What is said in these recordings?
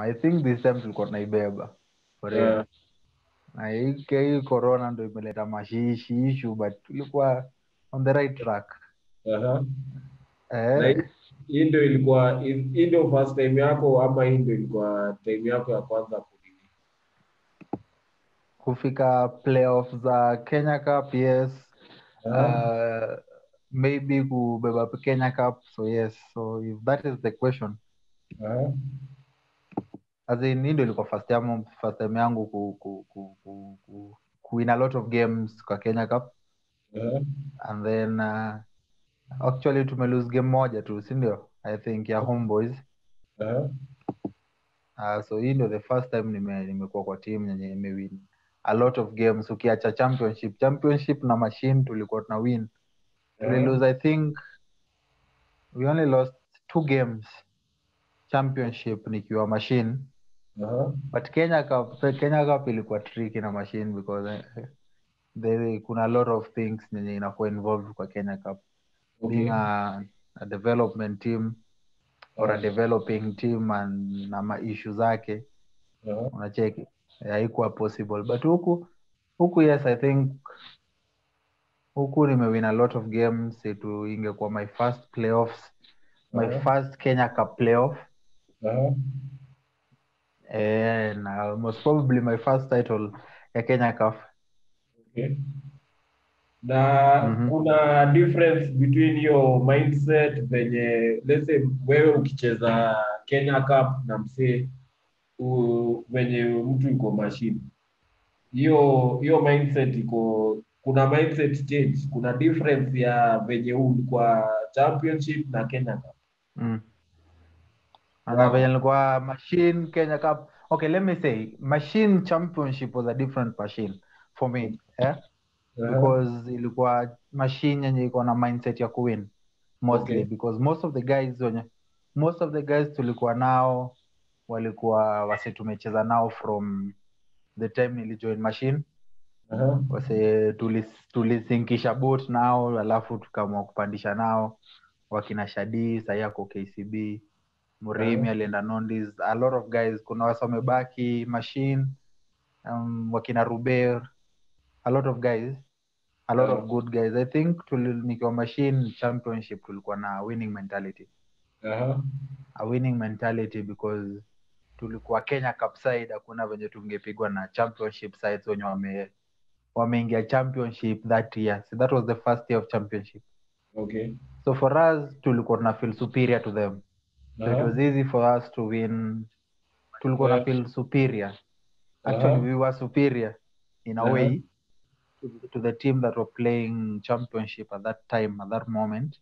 i think this time tulikuwa tunaibeba for real. Yeah. na hii corona ndo imeleta mashishi issue but tulikuwa on the right track Aha. Na eh, hii- ndio ilikuwa hii ndio first time yako ama hii ndio ilikuwa time yako ya kwanza kunini? kufika playoff za kenya cup yes Aha. uh, maybe kubeba kenya cup so yes so if that is the question Aha. As in hii ndo ilikuwa first time, first time yangu ku, ku, ku, ku, ku, ku win a lot of games kwa kenya cup. Yeah. and then uh, actually tumelose game moja tu sindio i think ya homeboys yeah. uh, so hii ndio the first time nime- nimekuwa kwa team yenye imewin a lot of games. Ukiacha championship championship na machine tulikuwa tuna win. Tulilose i think we only lost two games championship nikiwa machine Aha. but kenya cup so kenya cup ilikuwa tricky na machine because eh, there kuna a lot of things yenye inakuwa involved kwa kenya cup Okay. being a, a development team or a developing team and na maishu zake Aha. unacheki haikuwa possible but huku huku yes i think huku nimewin a lot of games itu ingekuwa my first playoffs my Aha. first kenya cup playoff Aha. And na most probably my first title ya kenya cup Okay. Na Mhm. kuna difference between hiyo mindset venye let's say wewe ukicheza Kenya Cup na msee venye mtu iko mashini Hiyo hiyo mindset iko kuna mindset change, kuna difference ya venye huu ulikuwa championship na Kenya Cup. mm. Na venye nilikuwa machine kenya cup okay let me say machine championship was a different machine for me yeah? because ilikuwa machine yenye iko na mindset ya kuwin mostly Okay. because most of the guys wenye most of the guys tulikuwa nao walikuwa wase tumecheza nao from the time nilijoin machine Aha. wase tulisinkisha tuli boat nao alafu tukaamua kupandisha nao wakina shadi sahii ako kcb murimi yeah. alienda nondis a lot of guys kuna wasa wamebaki machine um, wakina ruber a lot of guys a lot Yeah. of good guys i think nikiwa machine championship tulikuwa na winning mentality uh-huh. a winning mentality because tulikuwa kenya cup side hakuna venye tungepigwa na championship sides wenye wame wameingia championship that year so that was the first year of championship Okay. so for us tulikuwa tuna feel superior to them so it was easy for us to win tulikuwa na Yeah. feel superior actually Aha. we were superior in a Uh-huh. way to, the team that were playing championship at that time at that moment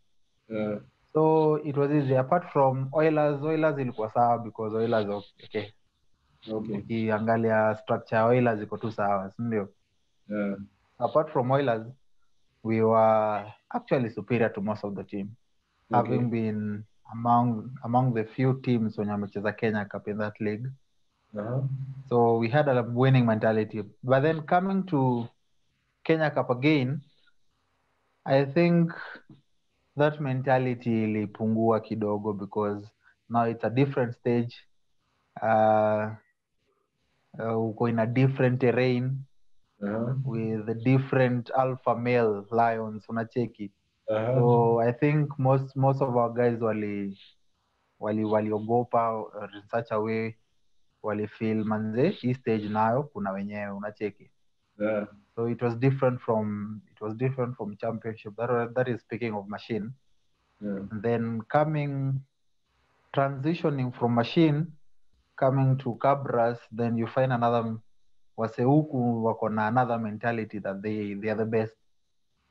Yeah. so it was easy apart from oilers oilers ilikuwa sawa because oilers okay Okay. ukiangalia structure oilers iko tu sawa sindio Yeah. apart from oilers we were actually superior to most of the team Okay. having been among among the few teams wenye wamecheza kenya cup in that league. Aha. so we had a winning mentality. But then coming to kenya cup again i think that mentality ilipungua kidogo because now it's a different stage. Uh, uh, uko in a different terrain Aha. with the different alpha male lions. Unacheki Aha. so i think most most of our guys wali wali waliogopa in such a way walifeel manze hii stage nayo kuna wenyewe unacheki Yeah. so it was different from it was different from championship that, that is speaking of machine Yeah. and then coming transitioning from machine coming to cabras then you find another wase huku wako na another mentality that they, they are the best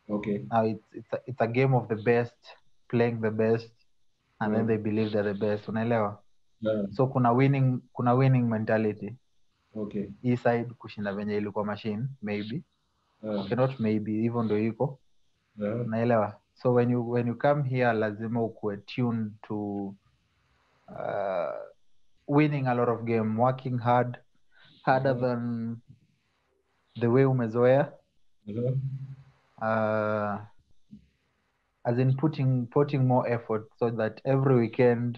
Okay. now it's, it's, a, it's a game of the best playing the best and then they believe they're the best unaelewa Yeah. so kuna winning kuna winning mentality Okay. hii side kushinda venye ilikuwa machine maybe Yeah. okay, not maybe hivyo ndo iko Yeah. unaelewa so when you when you come here lazima ukuwe tuned to uh, winning a lot of game working hard harder than the way umezoea Uh-huh. Uh, as in putting putting more effort so that every weekend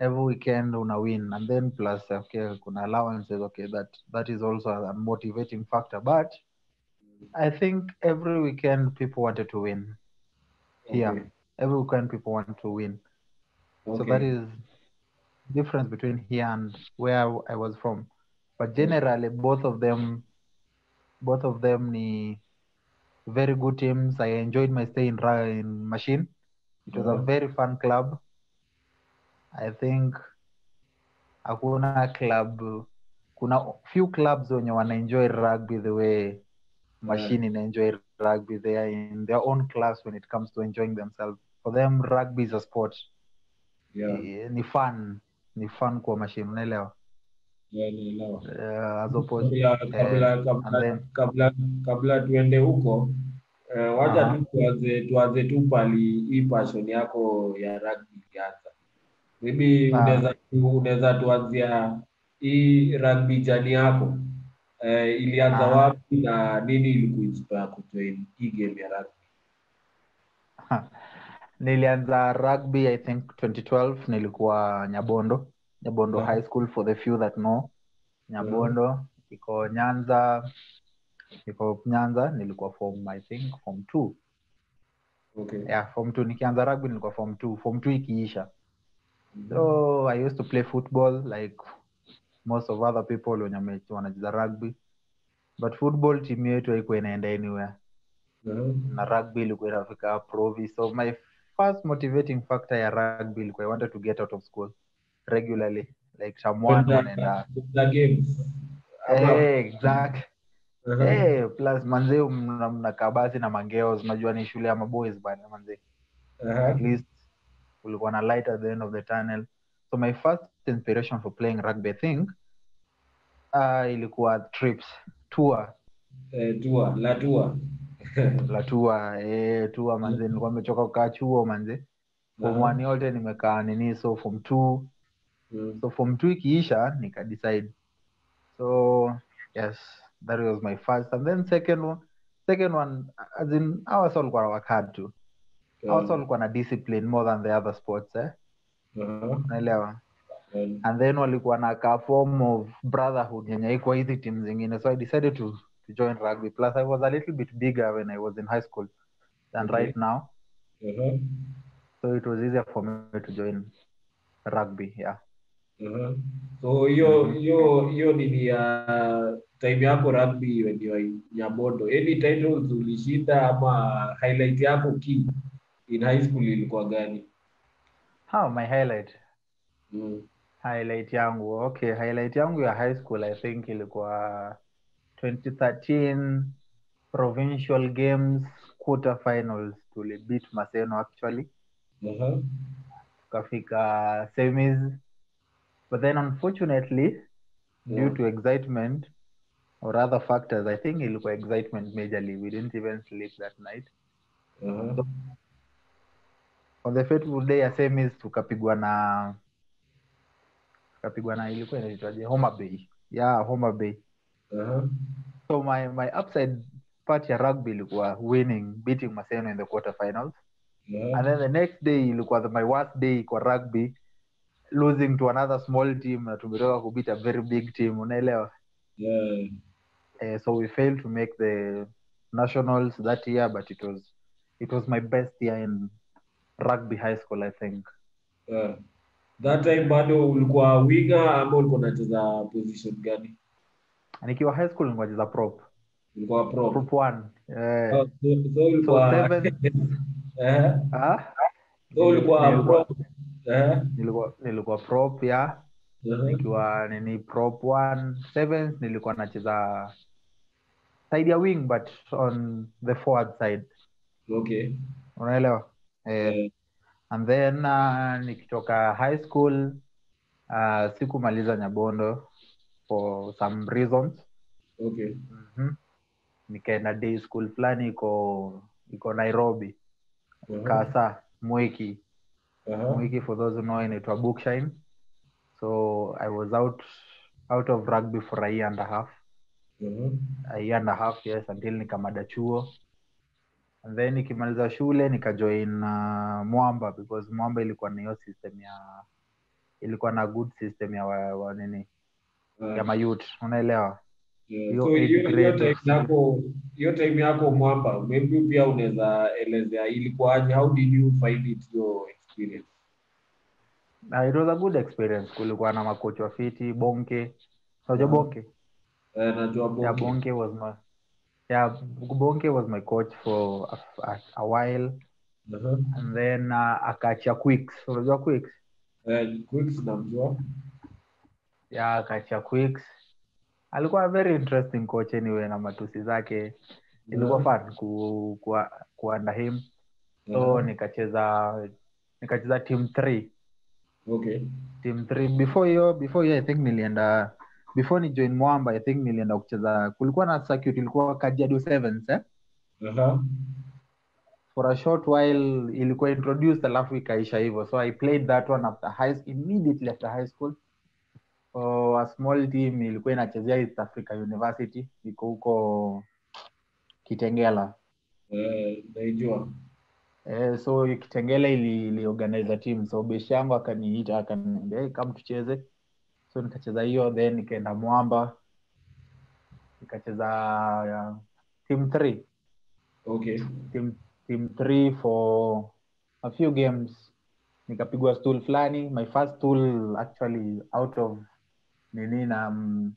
every weekend una win. And then plus okay kuna allowances okay that that is also a motivating factor. But i think every weekend people wanted to win. Here Okay. every weekend people want to win. So that is difference between here and where I- i was from. But generally both of them both of them ni very good teams. I enjoyed my stay in, in machine. It was a Mhm. very fun club. I think hakuna club kuna few clubs wenye wanaenjoy rugby the way machine inaenjoy rugby. They are in their own class when it comes to enjoying themselves. For them rugby is a sport. Yeah. Eh, ni fun. Ni fun kwa machine unaelewa Yeah, as opposed kabla kabla kabla kabla kabla tuende huko eh, wacha tu tuanze tuanze tu pali hii passion yako ya rugby ilianza mimi Ah. unaweza unaweza tuanzia hii rugby jani yako. Eh, ilianza Ah. wapi na nini ilikuinspire kujoin hii game ya rugby? Nilianza rugby i think 2012 nilikuwa nyabondo nyabondo Yeah. high school for the few that know. Nyabondo iko nyanza iko nyanza nilikuwa form i think form two. Okay. Yeah form two. Nikianza rugby nilikuwa form two. Form two ikiisha. Mm. so i used to play football like most of other people wenye wanacheza rugby. But football team yetu haikuwa inaenda anywhere. Mm-hmm. na rugby ilikuwa inafika provi so my first motivating factor ya rugby ilikuwa i wanted to get out of school regularly. Like someone wanaenda Eh, exact. Mhm. Eh, plus manzee mna- mnakaa basi na mangeos. Najua ni shule ya maboys bana manzee at least kulikuwa na light at the end of the tunnel. So my first inspiration for playing rugby i think uh, ilikuwa trips. Tour. Eh, la tua la tour. Eh, tour nilikuwa nimechoka kukaa chuo manze. Form Aha. one yote nimekaa nini so form two Mm. so form two ikiisha nika decide so yes that was my first and then second one second one as in ours walikuwa work hard too ours walikuwa na discipline more than the other sports eh Aha. unaelewa Mm. and then walikuwa na ka form of brotherhood yenye haikuwa hizi team zingine so i decided to, to join rugby plus i was a little bit bigger when i was in high school than Okay. right now Aha. so it was easier for me to join rugby yeah Aha. so hiyo hiyo hiyo nini ya time yako rugby wenye Nyabondo any titles ulishinda ama highlight yako key in high school ilikuwa gani? How my highlight. Mm. highlight yangu. Okay highlight yangu ya high school i think ilikuwa 2013 provincial games quarter finals tulibeat maseno actually. Aha. tukafika semis but then unfortunately due to excitement or other factors i think ilikuwa excitement majorly. We didn't even sleep that night. Uh-huh. Aha. on the fateful day ya semis tukapigwa na tukapigwa na ilikuwa inaitwaje? Homa bay. Yeah homa bay. Aha. so my my upside part ya rugby ilikuwa winning beating maseno in the quarter finals. And then the next day ilikuwa the, my worst day kwa rugby losing to another small team na tumetoka kubit a very big team unaelewa? Yeah. uh, so we failed to make the nationals that year but it was it was my best year in rugby high school i think. Yeah. that time bado ulikuwa winger ama ulikuwa unacheza position gani? Nikiwa high school nilikuwa nacheza prop. Ulikuwa pro prop one eh, Oh, so, so so seven. Eh? Ah, so ulikuwa nilikuwa, eh? Nilikuwa, nilikuwa prop ya. Aha. nikiwa nini prop one sevens nilikuwa nacheza side ya wing but on the forward side. Okay. Unaelewa? Eh, Eh, and then uh, nikitoka high school uh, sikumaliza nyabondo for some reasons. Okay. Mm-hmm. nikaenda day school fulani iko iko nairobi. Aha. kasa mwiki Aha. mwiki for those who know inaitwa bookshine. So i was out out of rugby for a year and a half. Mm-hmm. a year and a half yes until nikamada chuo. And then nikimaliza shule nikajoin uh, mwamba because mwamba ilikuwa na hiyo system ya ilikuwa na good system ya wa, wa nini? Uh, ya mayut unaelewa? Hiyo time yako mwamba, maybe pia unaweza elezea ilikuwaje, how did you find it your experience? uh, it was a good experience. Kulikuwa na makocha wa fiti bonke. Unajua bonke? Eh, najua yeah bonke. was my yeah bonke was my coach for a, a, a while. Aha. and then uh, akaachia quicks. Unajua quicks? Eh, Quicks namjua. yeah akaachia quicks. Alikuwa a very interesting coach anyway na matusi zake. Ilikuwa fun ku, ku, ku under him. So yeah. nikacheza nikacheza team three Okay. team three before hiyo before hiyo i think nilienda before ni join mwamba i think nilienda kucheza kulikuwa na circuit ilikuwa kajiado sevens eh? Aha. for a short while ilikuwa introduced alafu ikaisha hivyo so i played that one after high immediately after high school Oh, a small team ilikuwa inachezea east africa university iko huko kitengela Eh, naijua. Eh, so Kitengela ili, ili organize team. So beshi yangu akaniita akaniambia hey, kama tucheze. So nikacheza hiyo then nikaenda Mwamba. Nikacheza uh, team three. Okay. team, team three for a few games. Nikapigwa stool fulani. My first stool actually out of nini na um,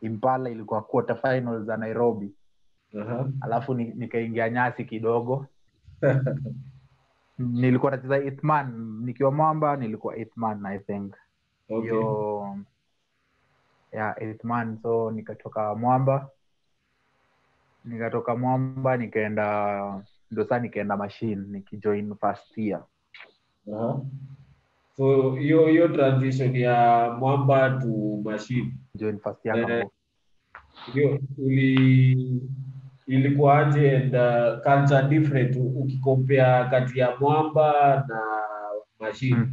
Impala ilikuwa quarter finals za Nairobi. Uh-huh. alafu nikaingia nyasi kidogo nilikuwa nacheza eighth man. Nikiwa mwamba nilikuwa eighth man i think. Okay. hiyo yeah, eighth man. So nikatoka mwamba. Nikatoka mwamba nikaenda ndo saa nikaenda machine nikijoin first year. Aha. So hiyo hiyo transition ya mwamba to machine. Join first year uh, uli ilikuwaje and uh, culture different ukikompea kati ya mwamba na machine. Mm.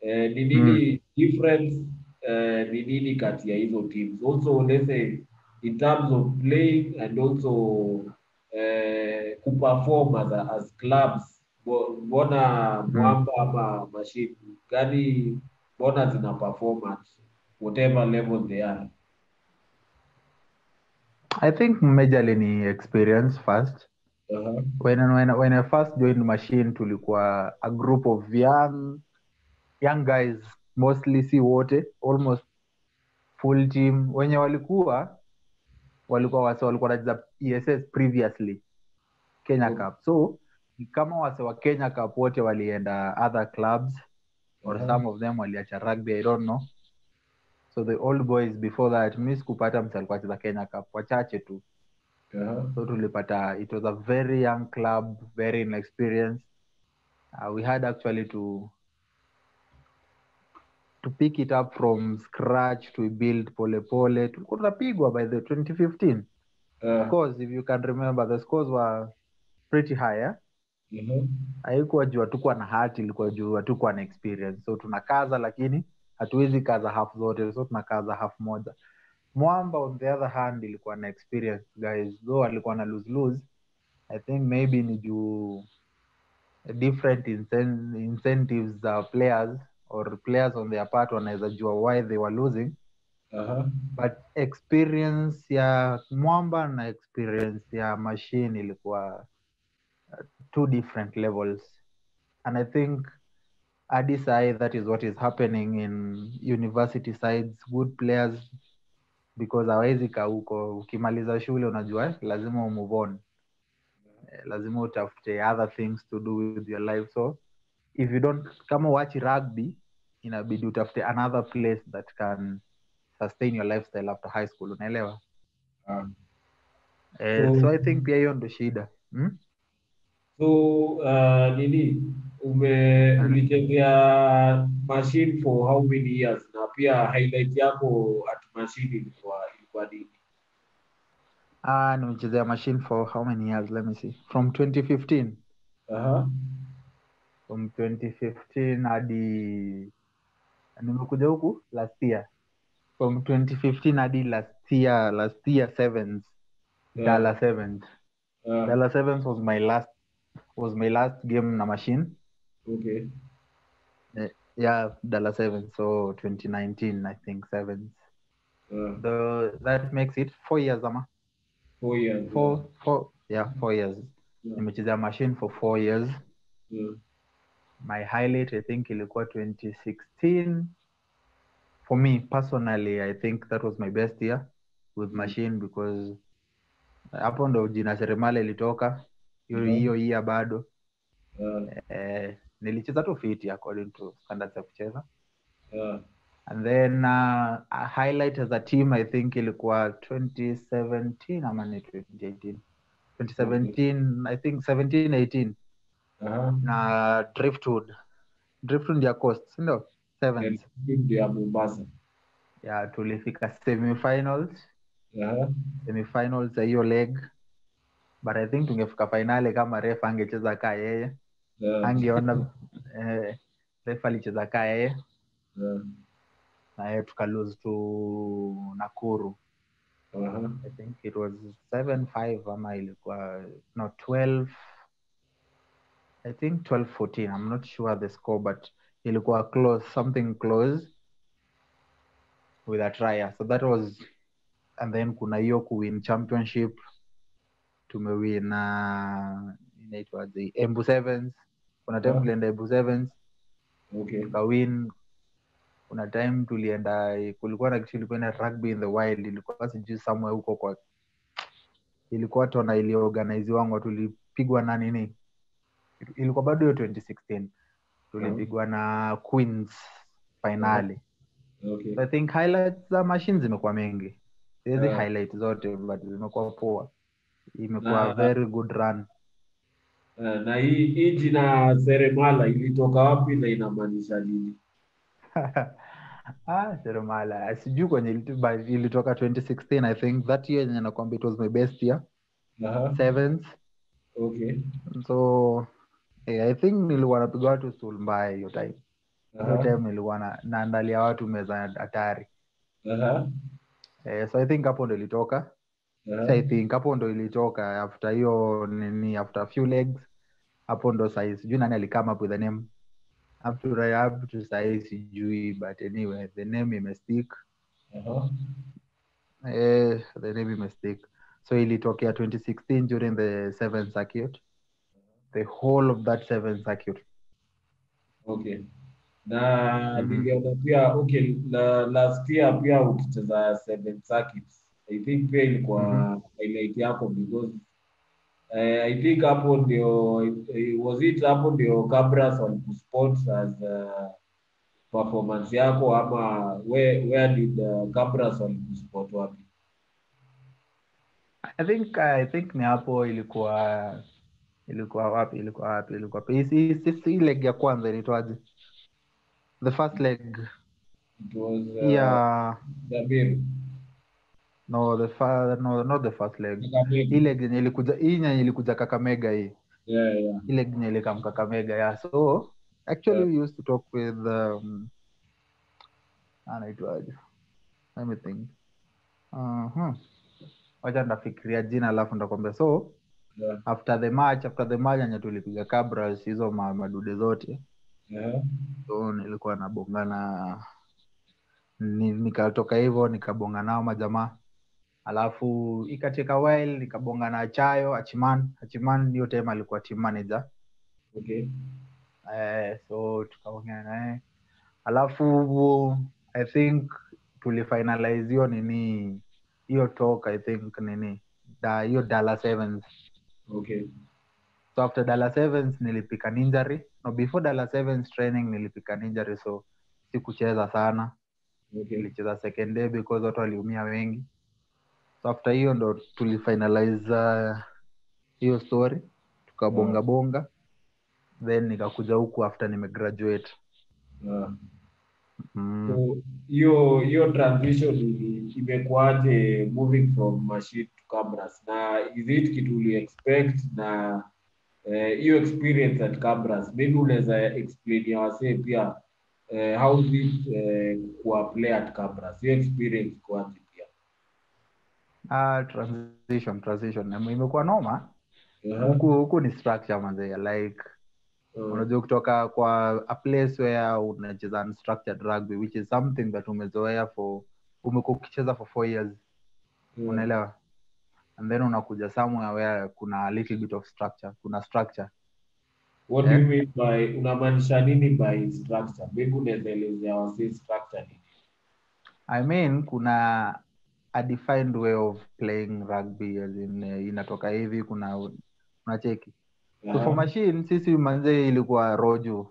eh, ni nini mm. difference eh, ni nini kati ya hizo teams? Also let's say in terms of playing and also eh, kuperform as, as clubs. Bo- mbona mwamba ama machine? Gani mbona zina performance? At whatever level they are i think majorly ni experience first uh-huh. when, when, when i first joined machine tulikuwa a group of young young guys mostly si wote almost full team wenye walikuwa walikuwa wase walikuwa wanacheza ess previously kenya Mm. cup so kama wase wa kenya cup wote walienda other clubs or Uh-huh. some of them waliacha rugby i don't know so the old boys before that mi sikupata mse alikuwa acheza kenya cup wachache tu Uh-huh. so tulipata it was a very young club very inexperienced uh, we had actually to to pick it up from scratch to build pole pole tulikuwa tunapigwa by the 2015 yeah. course if you can remember the scores were pretty higher haikuwa mm-hmm. haikuwa juu hatukuwa na hati ilikuwa juu hatukuwa na experience so tunakaza lakini hatuwezi kaza half zote so tunakaza half moja. Mwamba on the other hand ilikuwa na experience guys though alikuwa na lose lose i think maybe ni juu different incen incentives za players or players on their part wanaweza jua why they were losing. Uh-huh. but experience ya mwamba na experience ya machine ilikuwa two different levels. And i think sahi that is what is happening in university sides good players because hawezi kaa huko. Ukimaliza shule unajua lazima umove on. Eh, lazima utafute other things to do with your life. So if you don't kama watch rugby inabidi utafute another place that can sustain your lifestyle after high school unaelewa? Um, eh, So- so i think pia hiyo ndo shida. Hmm? so uh, nini ume ulichezea machine for how many years? Na pia highlight yako at machine ilikuwa ilikuwa nini? Ah nimechezea machine for how many years? Let me see. From 2015 uh-huh. from 2015 hadi nimekuja huku last year. From 2015 hadi last year last year sevens. Yeah. Dala sevens. Yeah. Dala sevens was my last was my last game na machine okay yeah dollar seven. so 2019 I think sevens Uh, the that makes it four years ama four years. four four yeah four years Yeah. nimechezea machine for four years Yeah. my highlight i think ilikuwa 2016 for me personally i think that was my best year with Mm. machine because hapo ndo jina seremala ilitoka hiyo hiyo year bado Uh, eh, nilicheza tu fiti according to standards ya kucheza. Yeah. and then uh, a highlight as a team i think ilikuwa 2017 ama ni 2018 2017 i think 17 18 uh-huh. na driftwood. Driftwood ya coast sindo sevens. Ndio ya Mombasa. ya tulifika semifinals. Uh-huh. semifinals ya hiyo leg. But i think tungefika finali kama ref angecheza kaa yeye Angeona eh, ref alicheza kaa yeye na yeye tuka lose to nakuru. Uh-huh. i think it was 7-5 ama ilikuwa no 12 i think 12-14 i'm not sure the score but ilikuwa close something close with a trier so that was and then kuna hiyo kuwin championship. Tumewin uh, inaitwa the embu sevens kuna time Yeah. tulienda ebu sevens Okay. tukawin kuna time tulienda kulikuwa na kitu ilikuwa na rugby in the wild ilikuwa sijui somewhere huko kwa ilikuwa tona iliorganiziwangwa tulipigwa na nini ilikuwa bado hiyo 2016 tulipigwa na queens finali Okay. so i think highlights za machine zimekuwa mengi siwezi Yeah. highlight zote but zimekuwa poa imekuwa nah, very good run na hii hii jina Seremala ilitoka wapi na inamaanisha nini? ah, seremala sijui kwenye ilito- but ilitoka 2016 i think that year yenye nakwambia it was my best year Uh-huh. sevens Okay. so eh, i think nilikuwa napiga watu stool mbaya hiyo time hiyo Uh-huh. time nilikuwa na, naandalia watu meza hatari Uh-huh. eh, so i think hapo ndo ilitoka Uh-huh. i think hapo ndo ilitoka after hiyo nini after a few legs hapo ndo sahii sijui nani alikama up with the name up to up to sahi sijui but anyway the name imestick Uh-huh. eh, the name imestick so ilitokea 2016 during the seventh circuit the whole of that seventh circuit Okay. Na Mhm. niliona pia okay, la, last year pia ukicheza seven circuits. I think pia ilikuwa highlight yako because uh, I think hapo ndio eh, was it hapo ndio Cabras walikuspot as uh, performance yako ama where, where did uh, Cabras walikuspot wapi? I think I think ni hapo ilikuwa ilikuwa wapi ilikuwa wapi ilikuwa wapi hii leg ya kwanza ilitwaje the first leg It was uh, yeah Damiru. No the fa no not the first leg. Leg yenye ilikuja hii yenye ilikuja kakamega hii. Yeah, yeah. ile yenye ilikam kakamega yeah. So actually we used to talk with um anaitwaje? Let me think. Uh-huh. wacha ndafikiria jina alafu ndakwambia so Yeah. after the match after the match yenye tulipiga cabras hizo ma, madude zote. Yeah. so nilikuwa nabongana ni, nikatoka hivyo nikabonga nao majamaa alafu ikacheka while nikabonga na achayo achiman. Achiman hiyo time alikuwa team manager. Okay. eh, so tukaongea naye alafu i think tulifinalize hiyo nini hiyo talk i think nini da hiyo dala sevens. Okay. so after dala sevens nilipika ninjari. Injury no before dala sevens training nilipika ninjari. Injury so sikucheza sana. Okay. nilicheza second day because watu waliumia wengi so after hiyo ndo tulifinalize uh, hiyo story tukabonga bonga then nikakuja huku after nimegraduate. Yeah. mm. so hiyo transition imekuaje moving from machine to cameras? Na is it kitu uli expect na hiyo hiyo experience at cameras? Maybe unaweza explain ya wasee pia eh, how is it eh, kuapply at cameras? Hiyo experience kwaje ah, transition transition. Imekuwa noma. Huku huku ni structure manze like mm. unajua kutoka kwa a place where unacheza unstructured rugby which is something that umezoea for umekuwa ukicheza for four years. Mm. unaelewa? And then unakuja somewhere where kuna a little bit of structure kuna structure. What do you mean by unamaanisha nini by structure? Maybe unaweza elezea structure ni i mean kuna a defined way of playing rugby as in, uh, inatoka hivi kuna unacheki? So for machine sisi manzee ilikuwa rojo.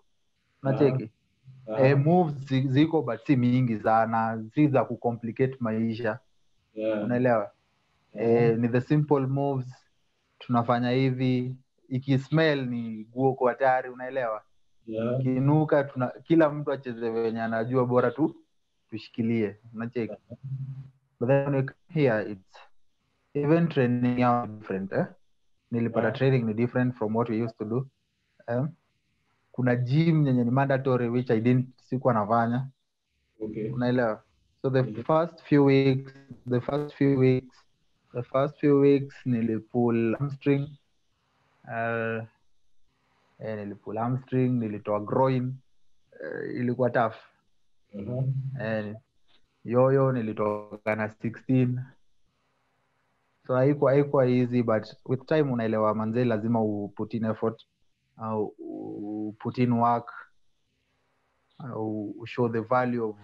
Unacheki? Yeah. eh, moves zi- ziko but si mingi sana. Si za kucomplicate maisha. Yeah. unaelewa? Eh, ni the simple moves. Tunafanya hivi. Ikismell ni guo kwa hatari unaelewa? Yeah. kinuka tuna kila mtu acheze venye anajua bora tu tushikilie. Unacheki but then when we come here it's even training ni different eh? nilipata training ni different from what we used to do eh? kuna gym yenye ni mandatory which i didn't sikuwa nafanya Okay. unaelewa so the Mhm. first few weeks the first few weeks the first few weeks nilipull hamstring uh, eh, nilipull hamstring nilitoa groin uh, ilikuwa tough Uh-huh. eh, yoyo nilitoka na 16 so haikuwa haikuwa easy but with time unaelewa manzee lazima uput put in effort au uh, put in work au uh, show the value of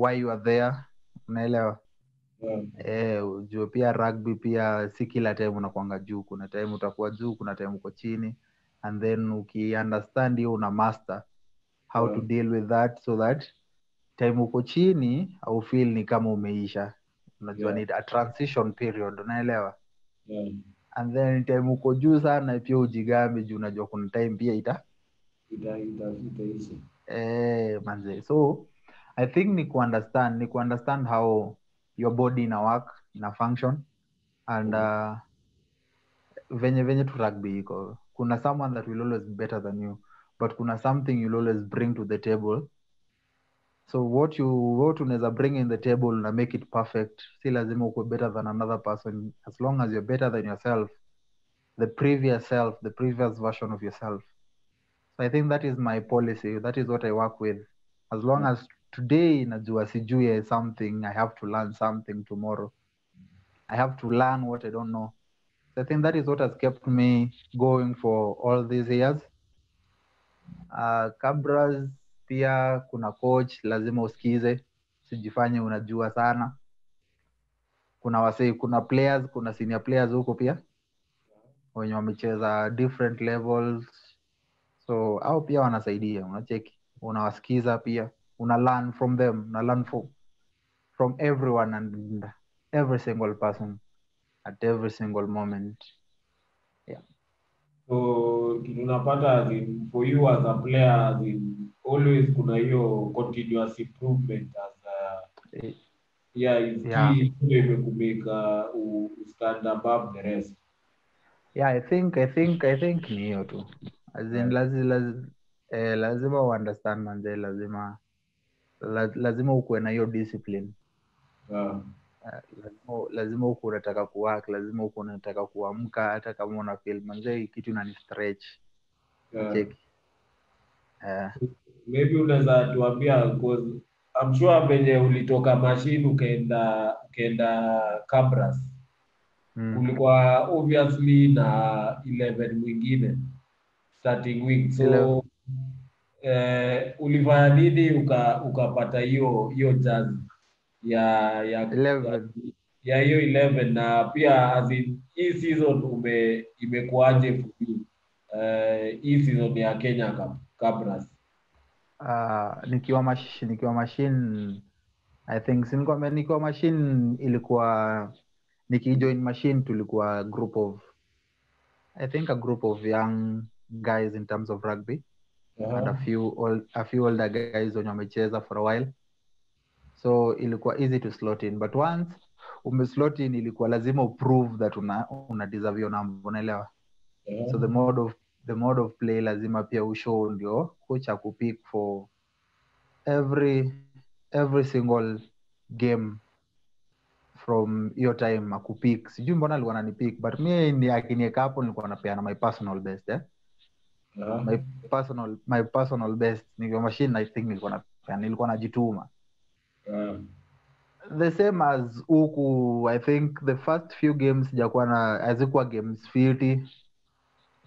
why you are there unaelewa Yeah. eh, ujue pia rugby pia si kila time unakwanga juu kuna time utakuwa juu kuna time uko chini and then ukiunderstand hiyo una master how yeah. to deal with that so that time uko chini au feel ni kama umeisha unajua Yeah. ni a transition period unaelewa Yeah. and then time uko juu sana pia ujigambe juu unajua kuna time pia ita Ita- ita- itaisha. eh, manze so i think ni kuunderstand ni kuunderstand how your body ina work ina function and uh, venye venye tu rugby iko kuna someone that will always be better than you but kuna something you'll always bring to the table so what you what unaweza bring in the table na make it perfect si lazima ukwe better than another person. As long as you're better than yourself the previous self the previous version of yourself. So i think that is my policy. That is what i work with. As long as today najua sijui something i have to learn something tomorrow. I have to learn what i don't know. So i think that is what has kept me going for all these years. Uh, cabras pia kuna coach lazima usikize sijifanye unajua sana. Kuna wasi, kuna players kuna senior players huko pia wenye wamecheza different levels. So au pia wanasaidia unacheki. Unawasikiza pia una learn from them una learn from, from everyone and every single person at every single moment. Yeah. So unapata for you as a player always kuna hiyo continuous improvement as a, yeah, is Yeah. key ndio imekumeka u, u stand above the rest. Yeah i think i think i think ni hiyo tu. As in lazi, lazi, eh, lazima uunderstand manze lazima la, lazima ukuwe na hiyo discipline. Yeah. Eh, lazima lazima huku unataka kuwork lazima huku unataka kuamka hata kama una feel manze hii kitu inani stretch. Yeah. cheki. Eh, maybe unaweza tuambia because I'm sure venye ulitoka machine ukaenda ukaenda Cabras mm. kulikuwa obviously na 11 mwingine starting week so Hello. eh, ulifanya nini uka ukapata hiyo hiyo jazz ya ya 11. ya hiyo 11 na pia as in, hii season ume imekuaje for you eh, hii season ya Kenya Cup Cabras uh, nikiwa mash, nikiwa machine i think nikiwa machine ilikuwa nikijoin machine tulikuwa group of i think a group of young guys in terms of rugby. And a few old, a few older guys wenye wamecheza for a while. So ilikuwa easy to slot in. But once umeslot in ilikuwa lazima uprove that una, una deserve hiyo number unaelewa? Yeah. so the mode of the mode of play lazima pia ushow ndio kocha akupick for every every single game from hiyo time akupick sijui mbona alikuwa ananipick but mi ni akinieka hapo nilikuwa napeana my personal best eh? My personal my personal best. Nikiwa machine i think nilikuwa na nilikuwa najituma. The same as huku i think the first few games sijakuwa na hazikuwa games fiti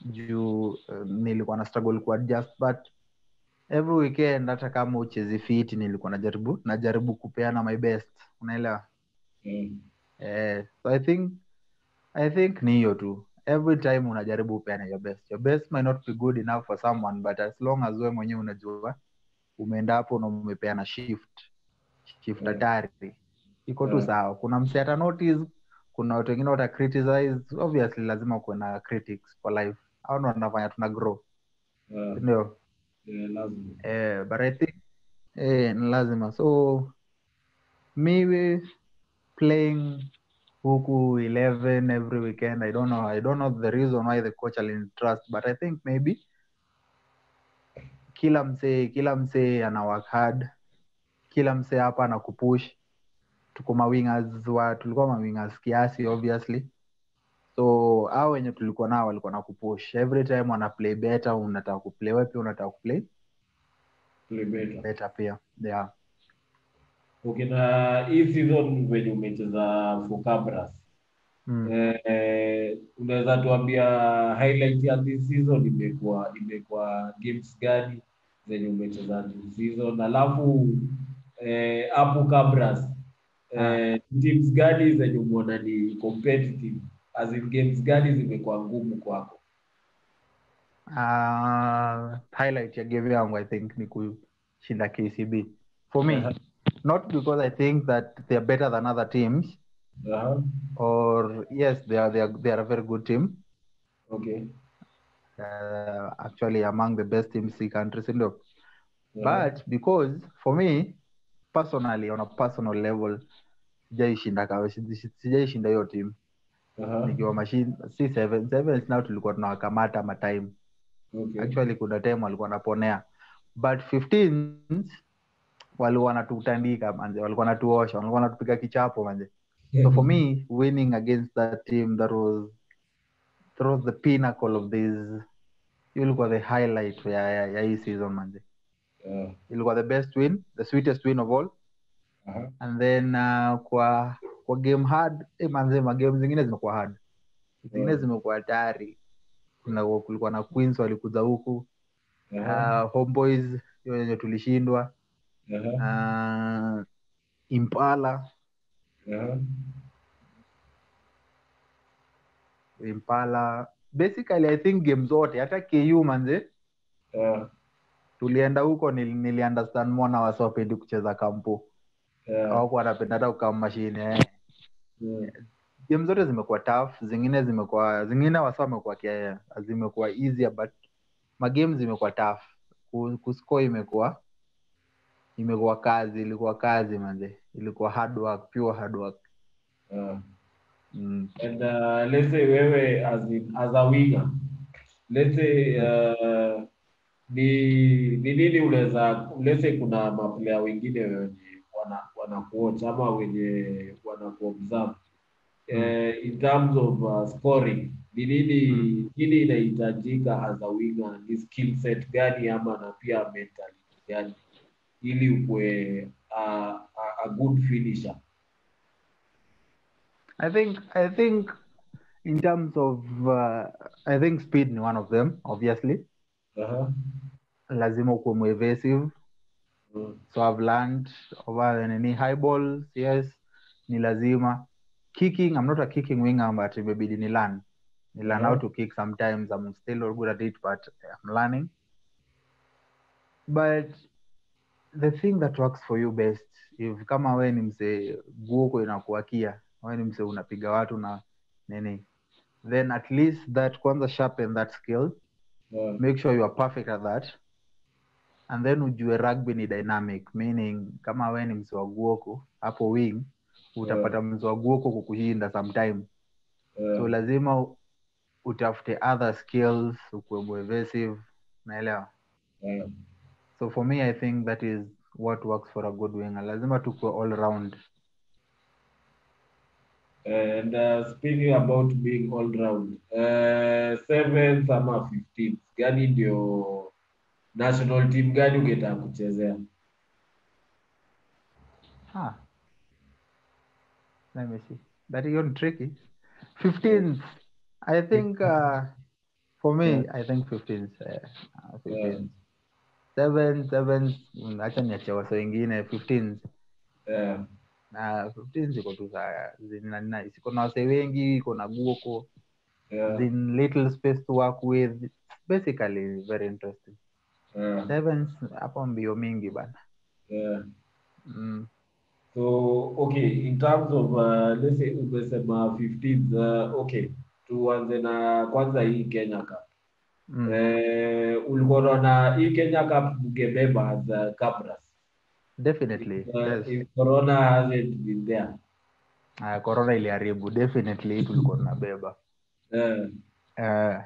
juu uh, nilikuwa na struggle kuadjust but every weekend hata kama uchezi fiti nilikuwa najaribu najaribu kupeana my best. Unaelewa? Mm. eh, so i think i think ni hiyo tu. Every time unajaribu upeana your best. Your best might not be good enough for someone but as long as we mwenyewe unajua umeenda hapo na umepeana shift shift Yeah. hatari. Iko tu Yeah. sawa. Kuna mse ata notice kuna watu wengine wata criticize. Obviously lazima kuwe na critics for life au ndo wanafanya tuna grow. Ah, ndio. Eh, eh, but i think eh, ni lazima. So me playing huku 11 every weekend i don't know i don't know the reason why the coach alintrust but i think maybe kila msee kila msee ana work hard. Kila msee hapa ana kupush tuko mawingers wa tulikuwa mawingers kiasi obviously so hao wenye tulikuwa nao walikuwa na kupush every time wana play better unataka kuplay wewe pia unataka kuplay? Play better. better pia yeah. Okay, na hii season venye umecheza for Cabras mm. eh, unaweza tuambia highlight ya this season imekuwa imekuwa games gani zenye umecheza this season? Alafu eh, hapo Cabras eh, teams gani zenye umeona ni competitive as in games gani zimekuwa ngumu kwako uh, highlight ya game yangu i think ni kushinda kcb for me Aha. not because i think that they are better than other teams uh-huh. or yes they are they are, they are a very good team okay uh, actually among the best teams in countries in yeah. But because for me personally on a personal level sijaishinda sijaishinda hiyo team Aha. nikiwa machine si seven sevens now tulikuwa tunawakamata matime okay. Actually kuna time walikuwa wanaponea but 15 walikuwa wanatutandika manze. Walikuwa wanatuosha walikuwa wanatupiga kichapo manze. So for me winning against that team that was that was the pinnacle of this ilikuwa the highlight ya, ya, ya hii season manze. Ah, ilikuwa the best win the sweetest win of all. Aha. and then uh, kwa kwa game hard eh, manze magame zingine zimekuwa hard zingine yeah. zimekuwa hatari kuna kulikuwa na queens walikuza huku Aha. uh, homeboys hiyo yenye tulishindwa Aha. uh, impala Aha. impala basically i think game zote hata ku manze Ah, tulienda huko nil, nili mwana wasopendi kucheza kampu yeah. awako wanapenda hata kukaa mashine eh. Game zote zimekuwa tough zingine zimekuwa zingine wasa wamekuwa zimekuwa easier but magame zimekuwa tough Ku- kuscore imekuwa imekuwa kazi ilikuwa kazi manze ilikuwa hard work pure hard work yeah. mm. And uh, let's say wewe as in, as a winger let's say uh, ni ni nini unaweza let's say kuna maplayer wengine wenye wana wanakuocha ama wenye wanakuobserve eh, in terms of uh, scoring ni nini Mm. nini inahitajika as a winger ni skill set gani ama na pia mentality gani ili ukuwe uh, a, a good finisher I think I think in terms of uh, I think speed ni one of them obviously uh-huh. lazima ukuwe mm. So I've learned over nini high balls yes ni lazima. Kicking I'm not a kicking winger but imebidi ni learn. Ni learn how to kick sometimes. I'm still not good at it but I'm learning. But the thing that works for you best if kama we ni msee guoko inakuakia we ni msee unapiga watu na nini then at least that kwanza sharpen that skill. Uh, make sure you are perfect at that and then ujue rugby ni dynamic meaning kama we ni mzi wa guoko hapo wing utapata Yeah. mzi wa guoko kukushinda sometime. So uh, lazima utafute other skills ukuwe more evasive naelewa yeah. so for me i think that is what works for a good winger. Lazima tukue all round. And uh, speaking about being all round, uh, seventh ama 15 gani ndio national team gani ungetaka kuchezea? ha. Let me see. That is even tricky. 15th. I think uh, for me, Yeah. I think 15th. Uh, uh, 15th. Seven, seven, mm, acha niache wase wengine 15th. Yeah. Na 15th iko tu sawa. Zina nice. Iko na wase wengi, iko na guoko. Yeah. In little space to work with. Basically very interesting. Yeah. Sevens hapo mbio mingi bana. Yeah. Mm. So okay, in terms of uh, let's say umesema 15th, uh, okay, tuanze na kwanza hii Kenya Cup. Mm. Eh, ulikuwa unaona hii Kenya Cup mngebeba as uh, Cabras. Definitely. Uh, yes. if Corona hasn't been there. Uh, corona iliharibu definitely tulikuwa tunabeba Eh, uh,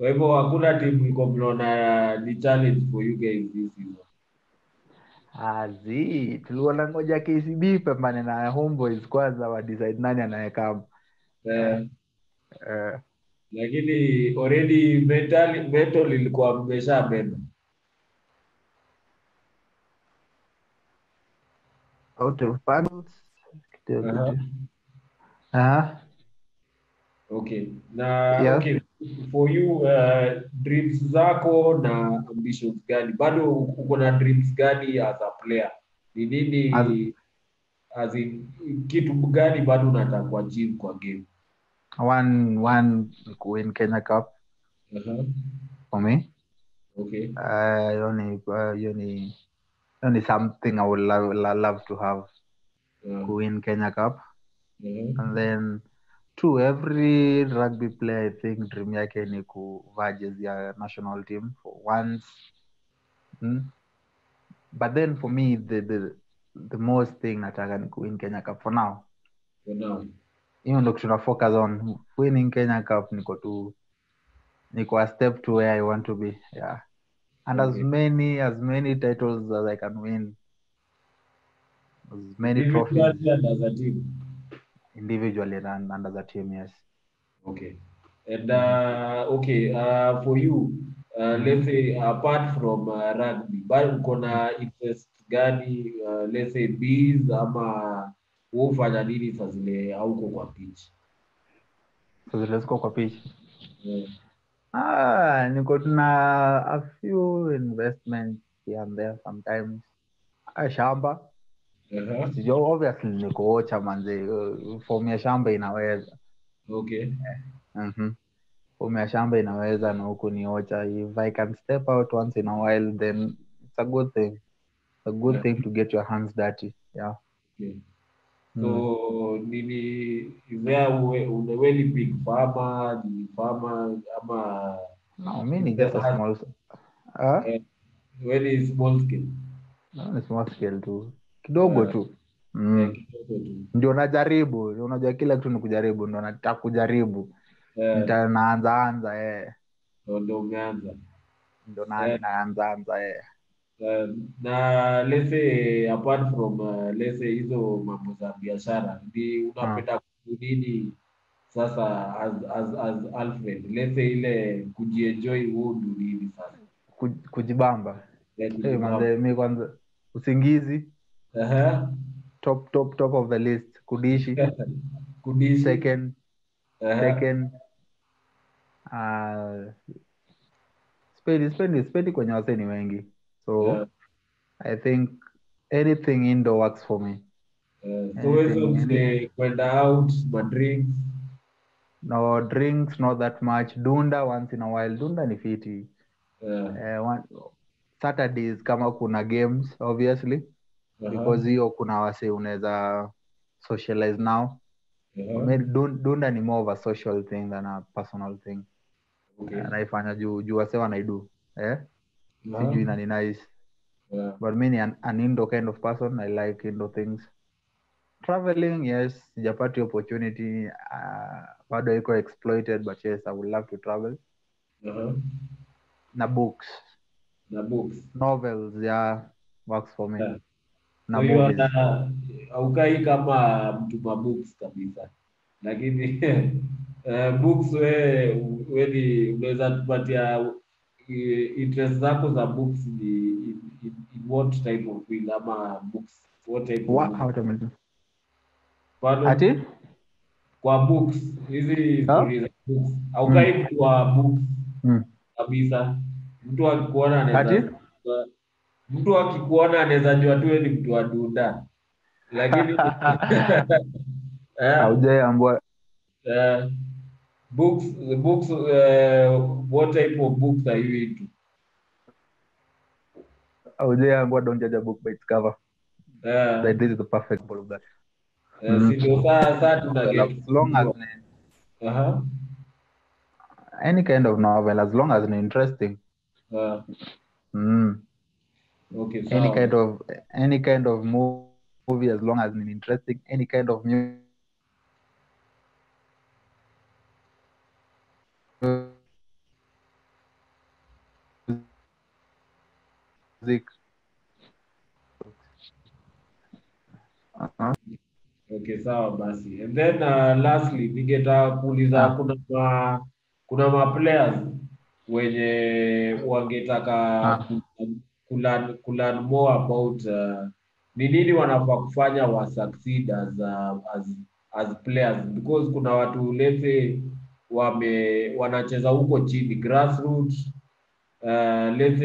Kwa hivyo hakuna timu iko mnaona ni challenge for you guys this season. azi tulikuwa na ngoja KCB pambane na homeboys kwanza wa decide nani anayekam Eh, uh, lakini already mental mental ilikuwa mmeshabeba. out of panels uh Aha. Uh Aha. Okay. Na Yeah. okay, for you uh, dreams zako na ambitions gani? Bado uko na dreams gani as a player? Ni nini As- as in, kitu gani bado unataka kuachieve kwa game? one one win Kenya Cup Aha. for me Okay. uh, hiyo ni uh, hiyo ni hiyo ni something I would love, love to have Yeah. kuwin Kenya Cup Mhm. and then two every rugby player i think dream yake ni kuvaa jezi ya national team for once. Mm? but then for me the, the, the most thing nataka ni kuwin kenya cup for now. Hiyo ndo kitu na focus on. Winning kenya cup niko tu niko a step to where i want to be yeah. And okay. as many as many titles as i can win. As many trophies. as a team. Individually run under the team yes Okay. And uh, okay, uh, for you, uh, let's say apart from uh, rugby, bado uko na interest gani uh, let's say bees ama hufanya nini saa zile hauko kwa pitch? so let's go kwa pitch Yeah. Ah, niko tuna a few investments here and there sometimes. a shamba. Uh-huh. Sijua obviously ni kuocha manze. uh, Form ya shamba inaweza. Okay. mm-hmm. fomu ya shamba inaweza na huku ni ocha. If I can step out once in a while then it's a good thing. It's a good Yeah. thing to get your hands dirty. Yeah. Okay. Mm. Nini is we, really big farmer, ni farmer ama No, mi ni just a small uh? very small scale? no, small scale tu. Kidogo Yeah. tu. Eh, Mm. kidogo tu. Ndio najaribu. Unajua kila kitu ni kujaribu, ndo nataka kujaribu. yeah. Nita naanza anza eh. ndo umeanza. ndo na Eh. naanza anza eh. Na lese apart from uh, lese hizo mambo za biashara ni unapenda kufanya nini sasa as, as, as Alfred lese ile kujienjoy wewe ndio nini sasa Ku- kujibamba hey, kujibamba. manze mi kwanza usingizi Aha. top top top of the list. Kudishi. Kudishi. Second. Aha. second. Uh, spendi spendi spendi kwenye wase ni wengi. So Yeah. i think anything indoor works for me. Uh, so Anything, kwenda out madrinks no drinks not that much. Dunda once in a while. Dunda ni fiti. Uh, eh, one, saturdays kama kuna games obviously because hiyo kuna wase unaweza socialize now dun- dunda ni more of a social thing than a personal thing Okay. naifanya juu juu wase wanaidu eh? Aha. sijui na ni nice Yeah. but mi ni an, an indoor kind of person i like indo things traveling yes sijapati opportunity uh, bado iko exploited but yes i would love to travel Aha. na books na books novels yeah works for me Yeah. Haukai kama mtu mabooks kabisa. Lakini uh, books we we ni unaweza tupatia uh, interest zako za books ni in, in, in what type of field ama books? What type of Wa- how to Pardon? ati? Kwa books. Hizi Huh? books. Aukai mm. kwa books Mm. kabisa. Mtu akikuona anaweza mtu akikuona anaweza jua tu ni mtu wa dunda. Lakini eh, haujaambua eh, books books uh, what type of books are you into? Haujaambua don't judge a book by its cover. Yeah. that this is the perfect example that si ndio? Saa saa tuna long as Aha, any kind of novel as long as ni interesting. Mm. Okay any kind of any kind of movie as long as ni interesting any kind of music uh-huh. Okay, sawa basi. And then uh, lastly ningetaka kuuliza Ah. kuna ma, kuna ma players wenye wangetaka Ah. ku- kulearn kulearn more about uh, ni nini wanafaa kufanya wa succeed as, uh, as as players. Because kuna watu let's wame wanacheza huko chini grassroots uh, let's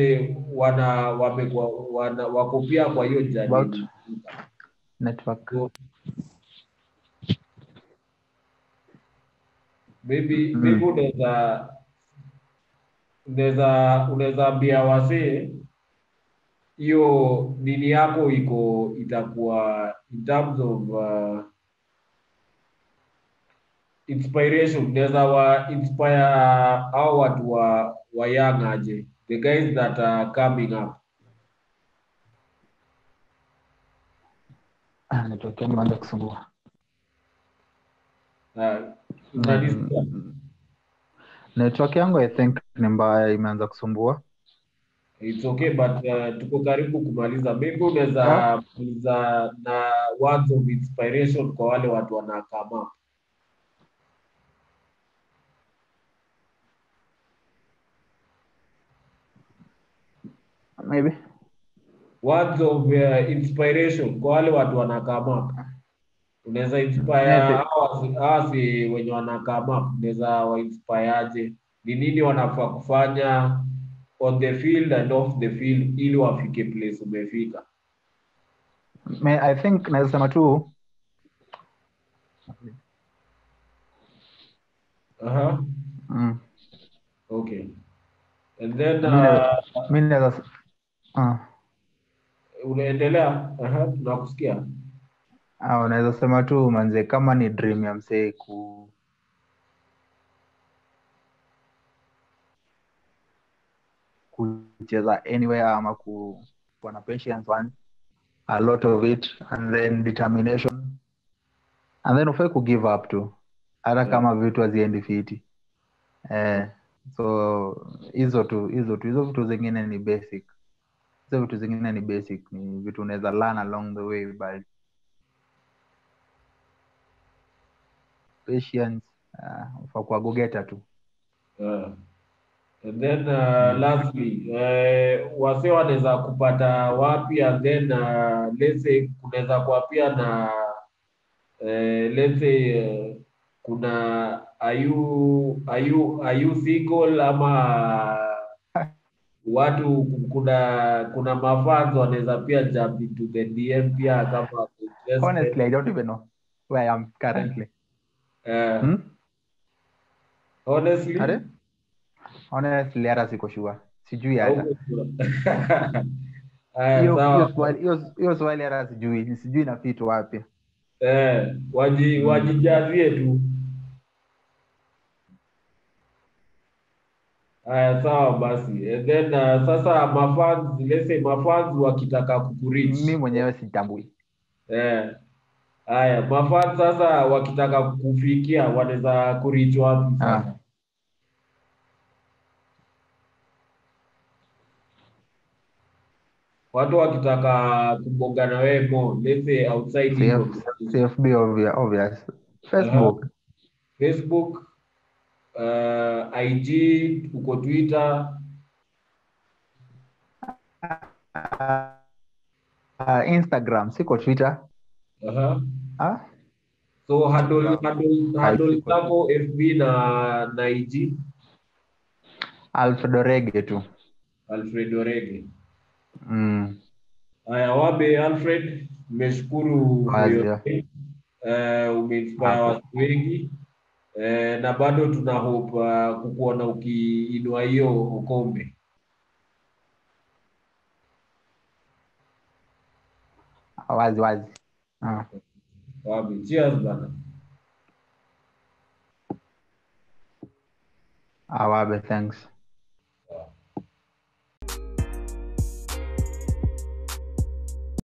wana wame wana wako pia kwa hiyo jamii network. So, maybe Mm. maybe unaweza unaweza ambia wasee hiyo nini yako iko itakuwa in terms of uh, inspiration. Naweza wa inspire au watu wa wa young aje. The guys that are coming up. Ah, nimeanza kusumbua. Uh, unanisikia? Mm. network yangu i think ni mbaya imeanza kusumbua It's okay but uh, tuko karibu kumaliza. Maybe unaweza kuuliza na words of inspiration kwa wale watu wana come up. maybe Words of uh, inspiration kwa wale watu wana come up. Unaweza inspire hawasi hawa si- hawa si wenye wana come up, unaweza wa inspire aje? Ni nini wanafaa kufanya on the field and off the field ili wafike place umefika? I think naweza sema tu Aha. mm. Okay. And then uh, mi naweza uh, unaendelea Aha, tunakusikia Ah, unaweza sema tu manze kama ni dream ya msee ku kucheza anywhere ama ku kuwa na patience one a lot of it and then determination. And then ufai ku give up tu hata Yeah. kama vitu haziendi fiti. Eh, so hizo tu hizo tu hizo vitu zingine ni basic. Hizo vitu zingine ni basic ni vitu unaweza learn along the way but patience uh, ufa kuwa gogeta tu. Uh, and then uh, lastly uh, wase wanaweza kupata wapi and then uh, let's say kunaweza kuwa pia na uh, let's say uh, kuna are you are you are you single ama watu kuna kuna mafans wanaweza pia jump into the DM pia kama honestly i don't even know where i am currently uh, hmm? honestly Ade? Honestly hata siko sure sijui hata hiyo swali hiyo- hiyo swali hata sijui sijui na fit wapi Eh, waji wajijazie tu. Aya, sawa basi. And then uh, sasa mafans, let's say mafans wakitaka kukurich. mi mwenyewe sitambui Eh. Haya, mafans sasa wakitaka kufikia wanaweza kurichwa wapi Ah. Watu wakitaka kubonga na wewe mo let's say outside CF, cfb obvious, obvious. facebook Facebook, uh, IG, uko Twitter. uh, instagram siko twitter Aha. huh? So handle handle handle zako FB na na IG alfredo rege tu Alfredo Rege. Mm. Haya, wabe Alfred, nimeshukuru uh, eh, umeinspire watu wengi uh, na bado tuna hope uh, kukuona ukiinua hiyo ukombe. wazi wazi ah. Wabe, cheers bana. awabe thanks